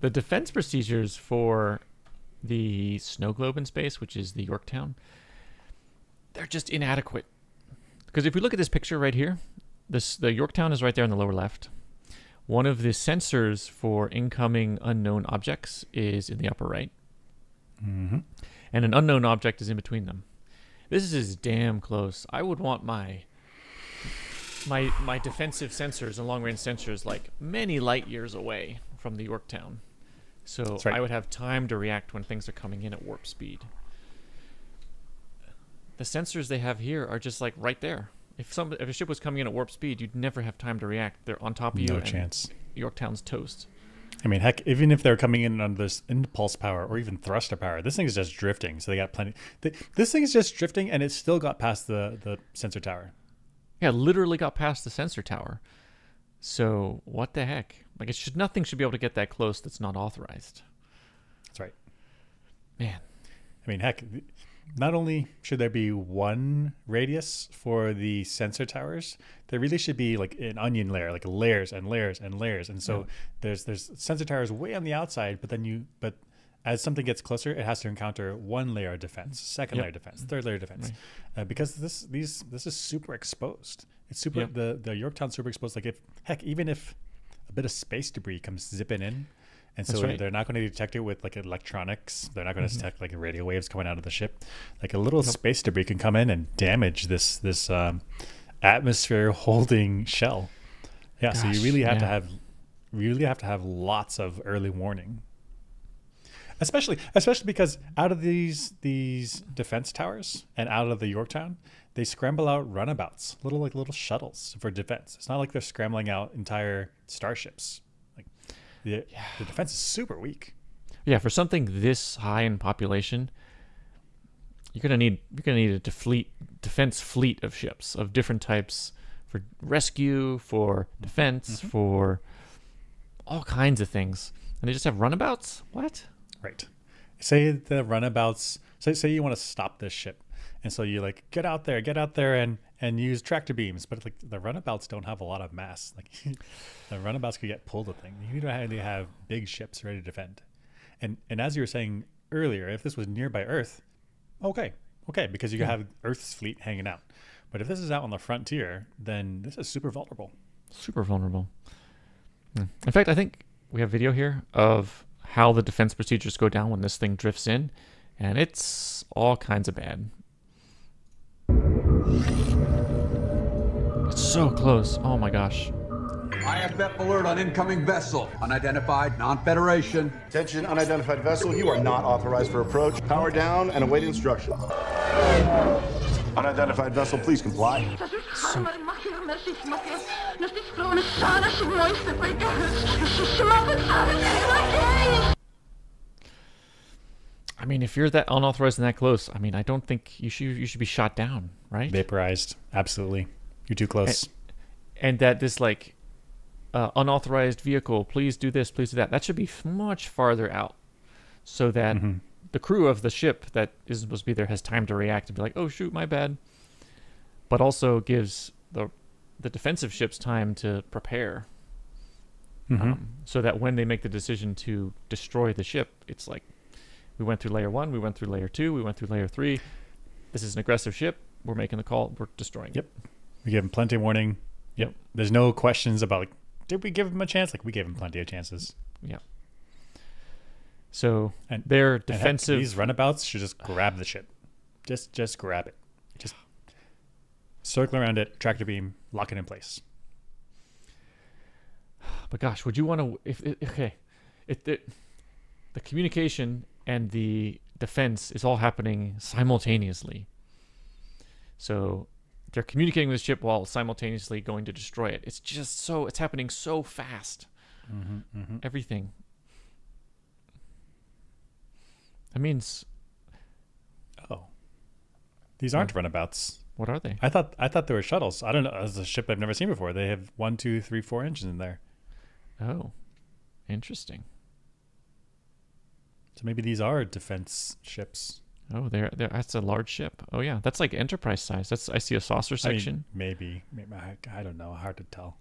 the defense procedures for the snow globe in space, which is the Yorktown, they're just inadequate. Because if we look at this picture right here, this the Yorktown is right there in the lower left. One of the sensors for incoming unknown objects is in the upper right, Mm-hmm. and an unknown object is in between them. This is damn close. I would want my my my defensive sensors and long range sensors like many light years away from the Yorktown. So right. I would have time to react when things are coming in at warp speed. The sensors they have here are just like right there. If some if a ship was coming in at warp speed, you'd never have time to react. They're on top of you. No chance. Yorktown's toast. I mean, heck, even if they're coming in on this impulse power or even thruster power, this thing is just drifting. So they got plenty. They, this thing is just drifting, and it still got past the the sensor tower. Yeah, literally got past the sensor tower. So what the heck? Like it should nothing should be able to get that close that's not authorized. That's right. Man. I mean, heck, not only should there be one radius for the sensor towers, there really should be like an onion layer, like layers and layers and layers. And so Yeah. there's there's sensor towers way on the outside, but then you but as something gets closer, it has to encounter one layer of defense, second Yep. layer of defense, third layer of defense, uh, because this these this is super exposed. It's super Yep. the the Yorktown super exposed. Like if heck, even if bit of space debris comes zipping in, and so right. they're not going to detect it with like electronics. They're not going to Mhm. detect like radio waves coming out of the ship. Like a little space debris can come in and damage this this um, atmosphere holding shell. Yeah, so you really have to yeah. have really have to have lots of early warning. Especially especially because out of these these defense towers and out of the Yorktown, they scramble out runabouts, little like little shuttles for defense. It's not like they're scrambling out entire starships. Like the, the defense is super weak. Yeah, for something this high in population, you're gonna need you're gonna need a defleet, defense fleet of ships of different types for rescue, for defense, mm-hmm. for all kinds of things. And they just have runabouts? What? Right. Say the runabouts. Say say you want to stop this ship, and so you like get out there, get out there, and and use tractor beams. But like the runabouts don't have a lot of mass. Like the runabouts could get pulled. A thing. You need to have, to have big ships ready to defend. And and as you were saying earlier, if this was nearby Earth, okay, okay, because you could have Earth's fleet hanging out. But if this is out on the frontier, then this is super vulnerable. Super vulnerable. Hmm. In fact, I think we have video here of how the defense procedures go down when this thing drifts in, and it's all kinds of bad. It's so close. Oh my gosh. IFF alert on incoming vessel. Unidentified, non-Federation. Attention, unidentified vessel. You are not authorized for approach. Power down and await instructions. Unidentified vessel, please comply. I mean, if you're that unauthorized and that close, I mean, I don't think you should you should be shot down, right? Vaporized. Absolutely. You're too close. and that this like uh, unauthorized vehicle, please do this, please do that. That should be much farther out, so that Mhm. the crew of the ship that is supposed to be there has time to react and be like, "Oh shoot, my bad," but also gives the the defensive ships time to prepare, Mhm. um, so that when they make the decision to destroy the ship, it's like we went through layer one, we went through layer two, we went through layer three. This is an aggressive ship. We're making the call. We're destroying Yep. it. We give him plenty of warning. Yep. There's no questions about like, did we give him a chance? Like we gave him plenty of chances. Yeah. So And their and defensive. these runabouts should just grab the ship. Just just grab it. Just circle around it, tractor beam, lock it in place. but gosh, would you want to? If it, okay, it, it the communication and the defense is all happening simultaneously. So they're communicating with the ship while simultaneously going to destroy it. It's just so it's happening so fast. Mm-hmm, Everything. That means Oh. These aren't runabouts. what are they? I thought I thought they were shuttles. I don't know. It's a ship I've never seen before. They have one, two, three, four engines in there. Oh, interesting. So maybe these are defense ships. Oh, there, there. That's a large ship. Oh yeah, that's like Enterprise size. That's I see a saucer I mean, section. maybe. maybe I, I don't know. Hard to tell.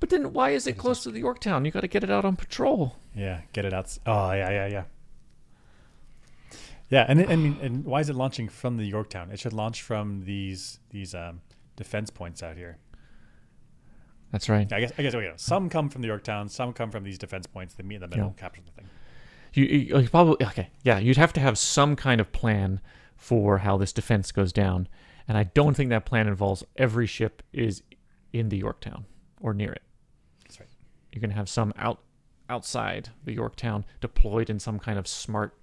But then why is it close to the Yorktown? You got to get it out on patrol. Yeah, get it out. Oh yeah, yeah, yeah. Yeah, and I mean, and why is it launching from the Yorktown? It should launch from these these um, defense points out here. That's right. I guess I guess you know, some come from the Yorktown, some come from these defense points. They meet in the middle, Yeah. capture the thing. You, you you probably okay. Yeah, you'd have to have some kind of plan for how this defense goes down, and I don't think that plan involves every ship is in the Yorktown or near it. That's right. You're gonna have some out outside the Yorktown deployed in some kind of smart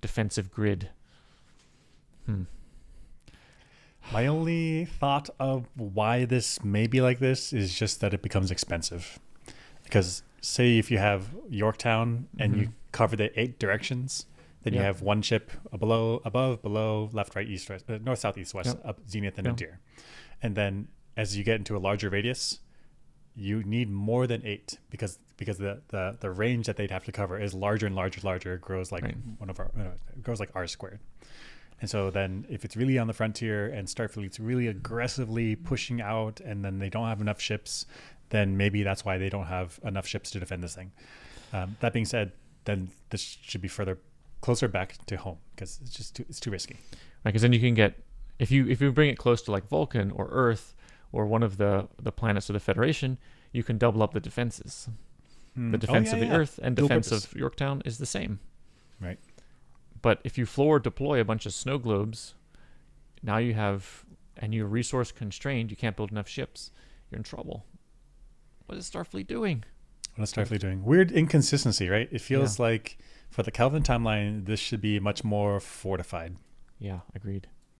defensive grid. Hmm. My only thought of why this may be like this is just that it becomes expensive. Because say if you have Yorktown and you mm-hmm. Cover the eight directions, then you have one ship below, above, below, left, right, east, west, uh, north, south, east, west, Yeah. up, zenith, and Yeah. nadir. And then as you get into a larger radius, you need more than eight because because the, the, the range that they'd have to cover is larger and larger, and larger. It grows like Right. one of our, uh, it grows like r squared. And so then if it's really on the frontier and Starfleet's really aggressively pushing out and then they don't have enough ships, then maybe that's why they don't have enough ships to defend this thing. Um, that being said, then this should be further closer back to home because it's just too, it's too risky. right? Because then you can get if you if you bring it close to like Vulcan or Earth or one of the the planets of the Federation, you can double up the defenses. Hmm. The oh, defense yeah, of the yeah. Earth and Dual defense purpose. of Yorktown is the same. Right. But if you floor deploy a bunch of snow globes, now you have and you're resource constrained, you can't build enough ships. You're in trouble. What is Starfleet doing? What is Starfleet doing? Weird inconsistency, right? It feels like for the Kelvin timeline, this should be much more fortified. Yeah, agreed.